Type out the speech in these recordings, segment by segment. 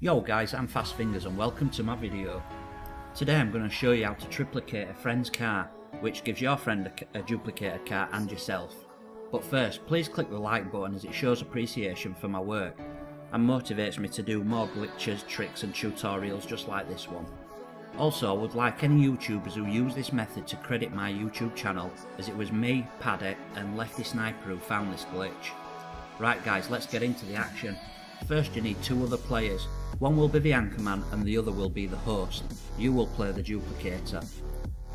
Yo guys, I'm Fast Fingers and welcome to my video. Today I'm going to show you how to triplicate a friend's car, which gives your friend a, a duplicated car and yourself. But first, please click the like button as it shows appreciation for my work and motivates me to do more glitches, tricks and tutorials just like this one. Also, I would like any YouTubers who use this method to credit my YouTube channel as it was me, Paddock and Lefty Sniper who found this glitch. Right guys, let's get into the action. First you need two other players. One will be the anchorman and the other will be the host. You will play the duplicator.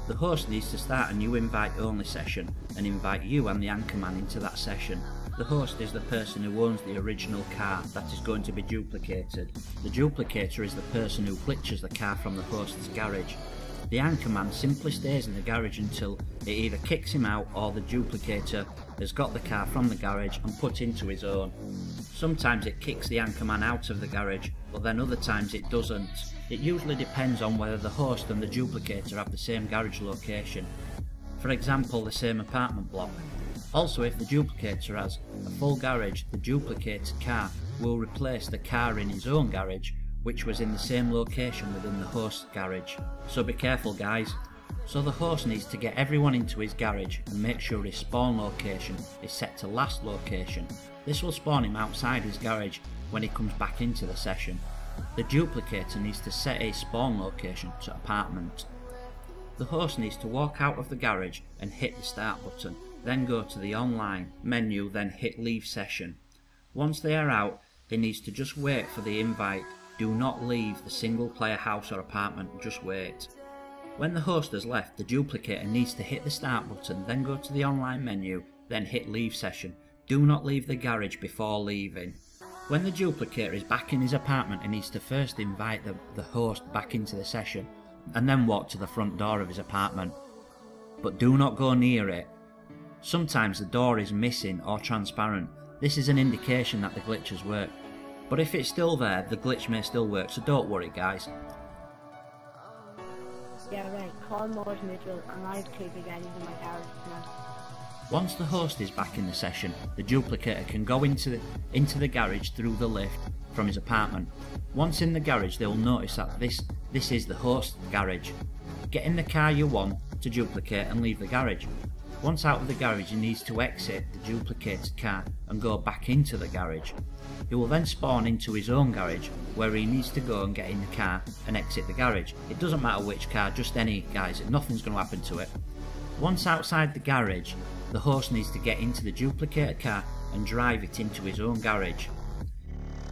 The host needs to start a new invite only session and invite you and the anchorman into that session. The host is the person who owns the original car that is going to be duplicated. The duplicator is the person who glitches the car from the host's garage. The anchorman simply stays in the garage until it either kicks him out or the duplicator has got the car from the garage and put into his own. Sometimes it kicks the anchorman out of the garage, but then other times it doesn't. It usually depends on whether the host and the duplicator have the same garage location. For example, the same apartment block. Also, if the duplicator has a full garage, the duplicated car will replace the car in his own garage, which was in the same location within the host's garage. So be careful guys. So the host needs to get everyone into his garage and make sure his spawn location is set to last location. This will spawn him outside his garage when he comes back into the session. The duplicator needs to set a spawn location to apartment. The host needs to walk out of the garage and hit the start button, then go to the online menu then hit leave session. Once they are out, he needs to just wait for the invite. Do not leave the single player house or apartment, just wait. When the host has left, the duplicator needs to hit the start button, then go to the online menu, then hit leave session. Do not leave the garage before leaving. When the duplicator is back in his apartment, he needs to first invite the, the host back into the session, and then walk to the front door of his apartment. But do not go near it. Sometimes the door is missing or transparent. This is an indication that the glitch has worked. But if it's still there, the glitch may still work, so don't worry guys. Yeah, right. Call Mors Mutual and I've taken again into my now. Once the host is back in the session, the duplicator can go into the, into the garage through the lift from his apartment. Once in the garage, they will notice that this, this is the host's garage. Get in the car you want to duplicate and leave the garage. Once out of the garage, he needs to exit the duplicated car and go back into the garage. He will then spawn into his own garage where he needs to go and get in the car and exit the garage. It doesn't matter which car, just any guys, nothing's going to happen to it. Once outside the garage, the horse needs to get into the duplicated car and drive it into his own garage.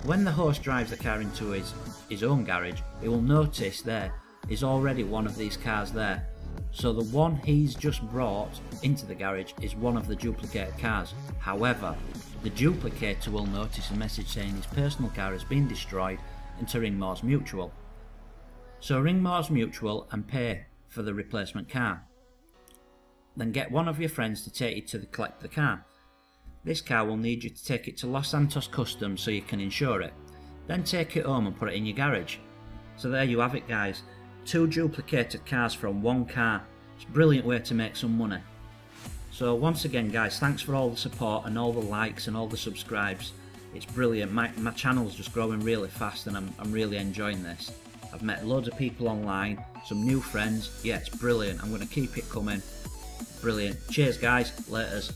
When the horse drives the car into his, his own garage, he will notice there is already one of these cars there. So the one he's just brought into the garage is one of the duplicate cars. However, the duplicator will notice a message saying his personal car has been destroyed and to Mors Mutual. So ring Mors Mutual and pay for the replacement car. Then get one of your friends to take you to the, collect the car. This car will need you to take it to Los Santos Customs so you can insure it. Then take it home and put it in your garage. So there you have it guys. Two duplicated cars from one car. It's a brilliant way to make some money. So once again guys, thanks for all the support and all the likes and all the subscribes. It's brilliant. My, my channel's just growing really fast and I'm, I'm really enjoying this. I've met loads of people online, some new friends. Yeah, it's brilliant. I'm going to keep it coming. Brilliant. Cheers guys. Laters.